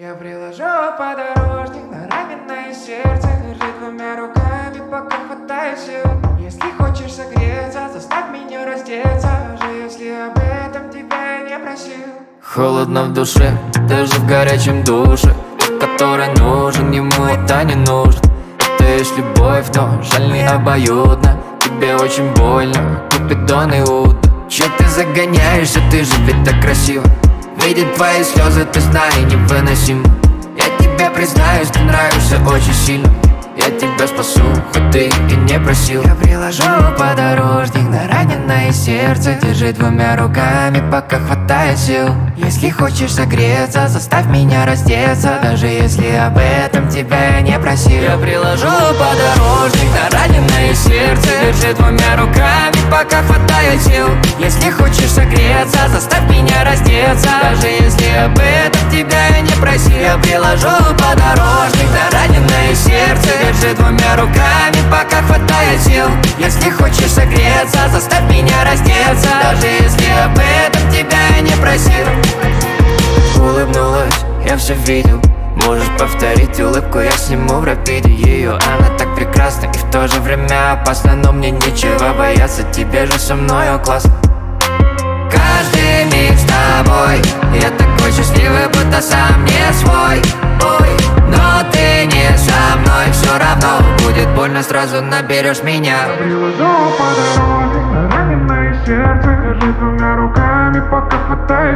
Я приложу подорожник на раненое сердце Держи двумя руками, пока хватает сил Если хочешь согреться, заставь меня раздеться. Даже если об этом тебя не просил. Холодно в душе, даже в горячем душе Тот, который нужен, ему это не нужно. Есть любовь, но жаль не обоюдно. Тебе очень больно, Купидон и Уда Че ты загоняешься, ты же ведь так красиво Видеть твои слезы, ты знай, невыносимо Я тебе признаюсь, ты нравишься очень сильно. Я тебя спасу, хоть ты и не просил. Я приложу подорожник на раненое сердце. Держи двумя руками, пока хватает сил. Если хочешь согреться, заставь меня раздеться. Даже если об этом тебя я не просил. Я приложу подорожник на раненое сердце. Держи двумя руками, пока хватает сил Если хочешь согреться, заставь меня раздеться. Даже если об этом тебя я не просил Я приложу подорожник на раненое сердце. Держи двумя руками, пока хватает сил. Если хочешь согреться, заставь меня раздеться. Даже если об этом тебя я не просил Улыбнулась, я все видел. Можешь повторить улыбку, я сниму в рапиде ее Она то же время опасна Но мне нечего бояться, тебе же со мною классно Каждый миг с тобой Я такой счастливый, будто сам не свой. Ой, но ты не со мной Все равно будет больно, сразу наберешь меня. Приложу подорожник на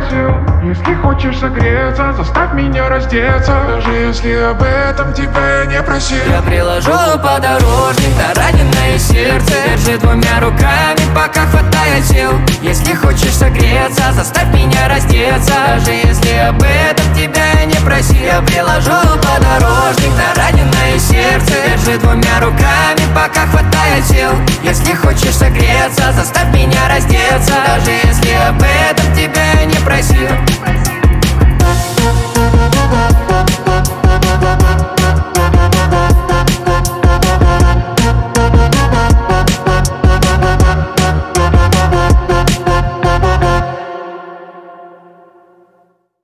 сил Если хочешь согреться, заставь меня раздеться. Даже если об этом тебя не просил Я приложу подорожник на раненое сердце. Держи двумя руками, пока хватает сил. Если хочешь согреться, заставь меня раздеться. Даже если об этом тебя не просил Я приложу подорожник на раненое сердце. Держи двумя руками, пока хватает сил. Если хочешь согреться, заставь меня раздеться. Даже если об этом